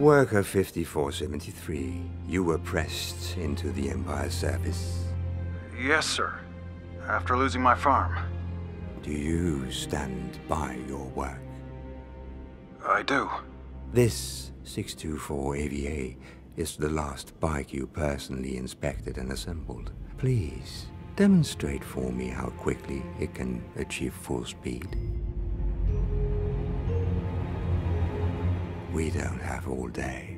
Worker 5473, you were pressed into the Empire's service. Yes, sir. After losing my farm. Do you stand by your work? I do. This 624 AVA is the last bike you personally inspected and assembled. Please, demonstrate for me how quickly it can achieve full speed. We don't have all day.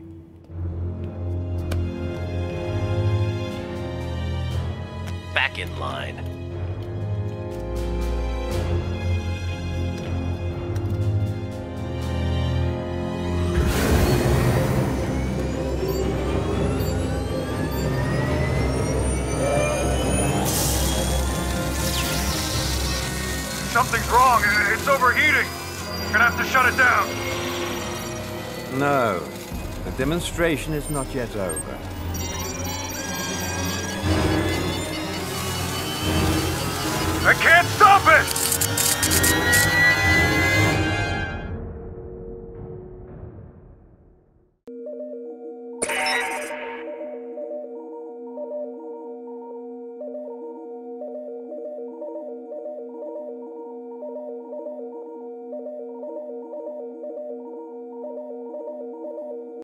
Back in line. Something's wrong. It's overheating. Gonna have to shut it down. No, the demonstration is not yet over. I can't stop it!